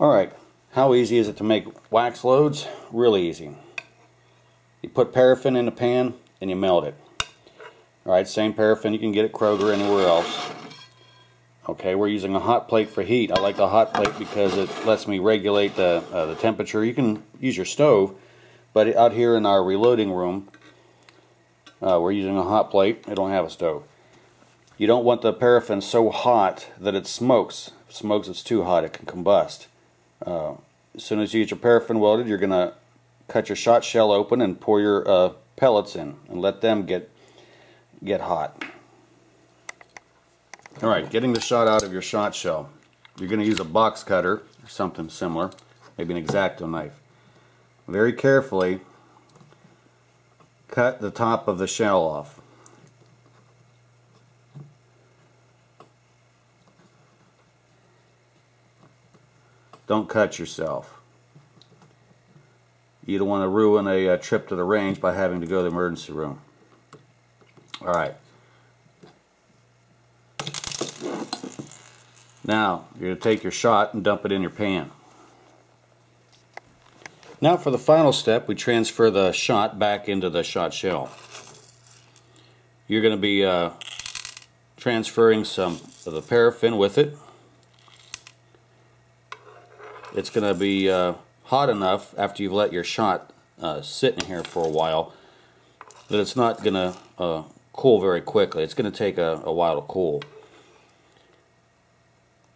Alright, how easy is it to make wax loads? Really easy. You put paraffin in a pan and you melt it. Alright, same paraffin you can get at Kroger anywhere else. Okay, we're using a hot plate for heat. I like the hot plate because it lets me regulate the, uh, the temperature. You can use your stove, but out here in our reloading room, uh, we're using a hot plate. I don't have a stove. You don't want the paraffin so hot that it smokes. If it smokes, it's too hot. It can combust. Uh, as soon as you get your paraffin welded, you're going to cut your shot shell open and pour your uh, pellets in and let them get get hot. Alright, getting the shot out of your shot shell. You're going to use a box cutter or something similar, maybe an X-Acto knife. Very carefully cut the top of the shell off. Don't cut yourself. You don't want to ruin a, a, trip to the range by having to go to the emergency room. Alright. Now, you're going to take your shot and dump it in your pan. Now for the final step, we transfer the shot back into the shot shell. You're going to be uh, transferring some of the paraffin with it. It's going to be uh, hot enough after you've let your shot uh, sit in here for a while that it's not going to uh, cool very quickly. It's going to take a, a while to cool.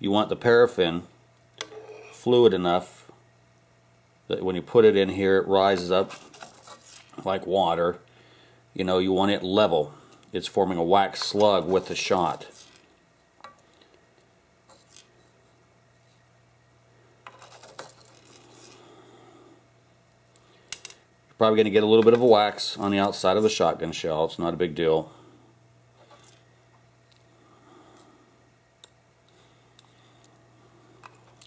You want the paraffin fluid enough that when you put it in here it rises up like water you know you want it level it's forming a wax slug with the shot probably going to get a little bit of a wax on the outside of the shotgun shell it's not a big deal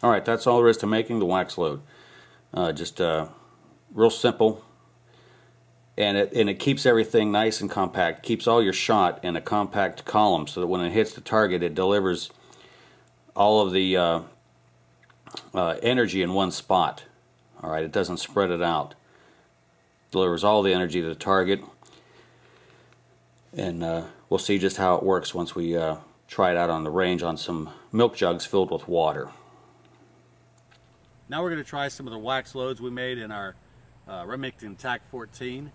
Alright, that's all there is to making the wax load. Uh, just uh, real simple. And it, and it keeps everything nice and compact. Keeps all your shot in a compact column so that when it hits the target it delivers all of the uh, uh energy in one spot. Alright, it doesn't spread it out. Delivers all the energy to the target. And uh, we'll see just how it works once we uh, try it out on the range on some milk jugs filled with water. Now we're going to try some of the wax loads we made in our uh, Remington TAC 14.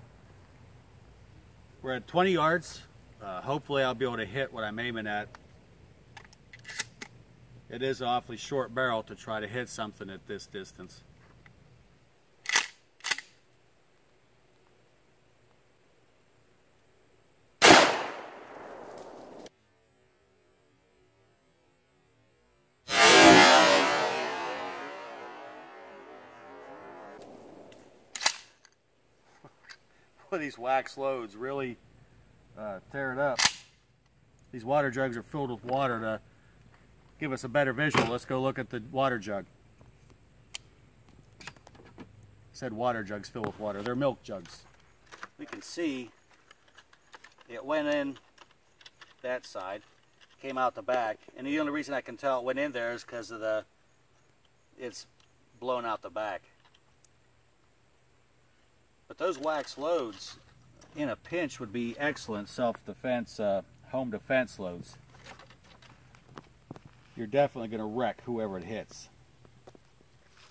We're at 20 yards. Uh, hopefully I'll be able to hit what I'm aiming at. It is an awfully short barrel to try to hit something at this distance. Of these wax loads really uh, tear it up. These water jugs are filled with water to give us a better visual. Let's go look at the water jug. I said water jugs filled with water. They're milk jugs. We can see it went in that side, came out the back, and the only reason I can tell it went in there is because of the it's blown out the back. But those wax loads in a pinch would be excellent self-defense, uh, home defense loads. You're definitely going to wreck whoever it hits.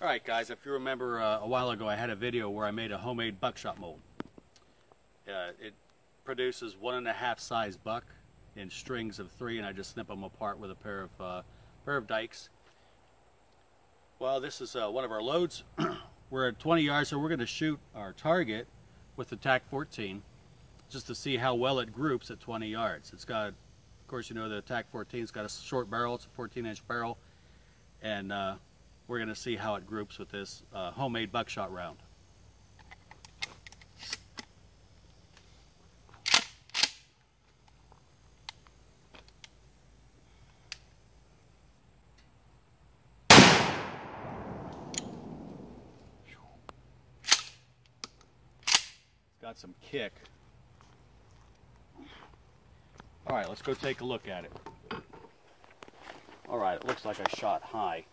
Alright guys, if you remember uh, a while ago I had a video where I made a homemade buckshot mold. Uh, it produces one and a half size buck in strings of three and I just snip them apart with a pair of, uh, pair of dikes. Well, this is uh, one of our loads. We're at 20 yards, so we're going to shoot our target with the TAC-14 just to see how well it groups at 20 yards. It's got, of course, you know the TAC-14's got a short barrel. It's a 14-inch barrel, and uh, we're going to see how it groups with this uh, homemade buckshot round. Got some kick. All right, let's go take a look at it. All right, it looks like I shot high.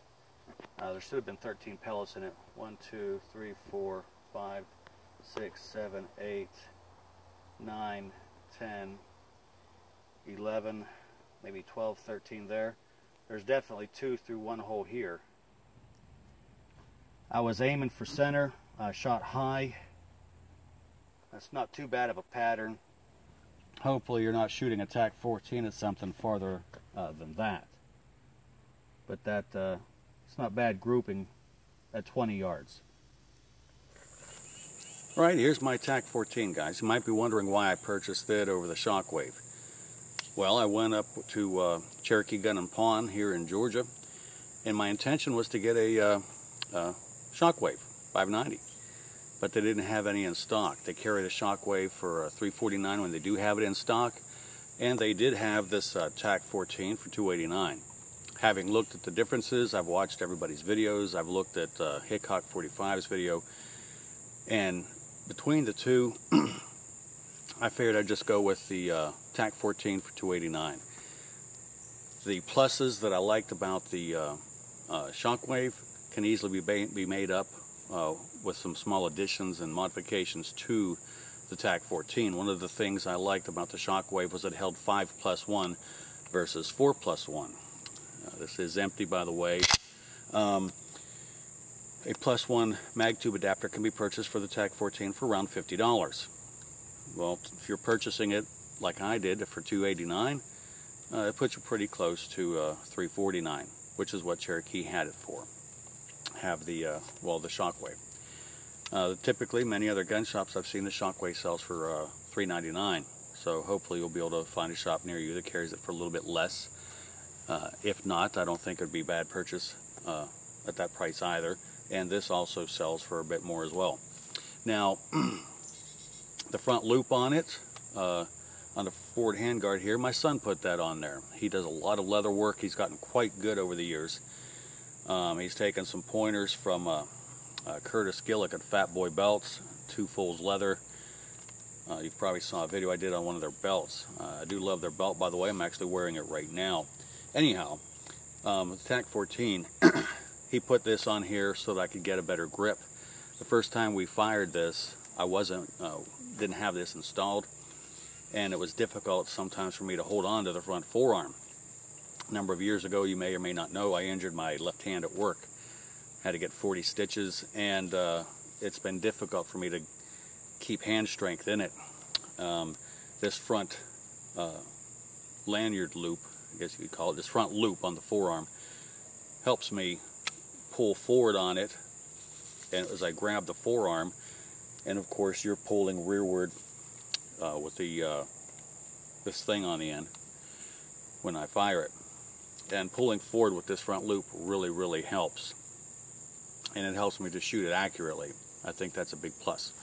Uh, there should have been 13 pellets in it. 1, 2, 3, 4, 5, 6, 7, 8, 9, 10, 11, maybe 12, 13 there. There's definitely two through one hole here. I was aiming for center, I shot high. That's not too bad of a pattern. Hopefully you're not shooting a TAC 14 at something farther uh, than that. But that uh, it's not bad grouping at 20 yards. Right, here's my TAC 14, guys. You might be wondering why I purchased it over the Shockwave. Well, I went up to uh, Cherokee Gun and Pawn here in Georgia, and my intention was to get a uh, uh, Shockwave 590, but they didn't have any in stock. They carry the Shockwave for uh, 349 when they do have it in stock, and they did have this uh, TAC 14 for 289 having looked at the differences, I've watched everybody's videos, I've looked at uh, Hickok 45's video, and between the two, I figured I'd just go with the uh, TAC 14 for 289. The pluses that I liked about the uh, uh, Shockwave can easily be, be made up uh, with some small additions and modifications to the TAC 14. One of the things I liked about the Shockwave was it held 5 plus 1 versus 4 plus 1. Uh, this is empty, by the way. Um, a plus one mag tube adapter can be purchased for the TAC 14 for around $50. Well, if you're purchasing it like I did for 289, uh, it puts you pretty close to uh, 349, which is what Cherokee had it for. Have the, uh, well, the Shockwave. Uh, typically, many other gun shops I've seen the Shockwave sells for uh, 399. So hopefully you'll be able to find a shop near you that carries it for a little bit less. Uh, if not, I don't think it would be a bad purchase uh, at that price either. And this also sells for a bit more as well. Now, the front loop on it, uh, on the Ford handguard here, my son put that on there. He does a lot of leather work. He's gotten quite good over the years. Um, he's taken some pointers from uh, uh, Curtis Gillick at Fat Boy Belts, two fulls leather. Uh, you probably saw a video I did on one of their belts. I do love their belt, by the way. I'm actually wearing it right now. Anyhow, um, TAC 14, he put this on here so that I could get a better grip. The first time we fired this, I wasn't, uh, didn't have this installed, and it was difficult sometimes for me to hold on to the front forearm. Number of years ago, you may or may not know, I injured my left hand at work. Had to get 40 stitches, and uh, it's been difficult for me to keep hand strength in it. Um, this front uh, lanyard loop I guess you could call it, this front loop on the forearm helps me pull forward on it and as I grab the forearm and of course you're pulling rearward uh, with the uh, this thing on the end when I fire it and pulling forward with this front loop really really helps. And it helps me to shoot it accurately. I think that's a big plus.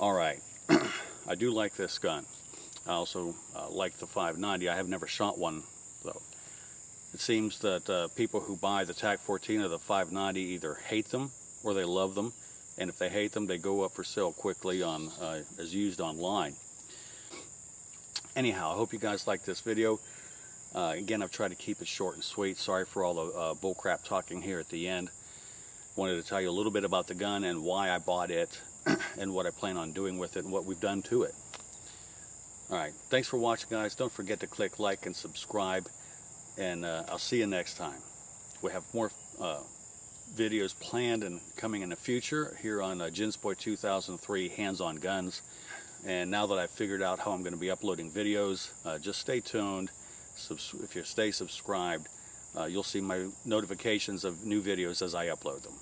Alright I do like this gun. I also uh, like the 590 I have never shot one though. It seems that uh, people who buy the TAC 14 or the 590 either hate them or they love them, and if they hate them, they go up for sale quickly on uh, as used online. Anyhow, I hope you guys like this video. Uh, again, I've tried to keep it short and sweet. Sorry for all the uh, bullcrap talking here at the end. Wanted to tell you a little bit about the gun and why I bought it and what I plan on doing with it and what we've done to it. Alright, thanks for watching guys. Don't forget to click like and subscribe. And uh, I'll see you next time. We have more uh, videos planned and coming in the future here on uh, Ginsboy 2003 Hands on Guns. And now that I've figured out how I'm going to be uploading videos, uh, just stay tuned. If you stay subscribed, uh, you'll see my notifications of new videos as I upload them.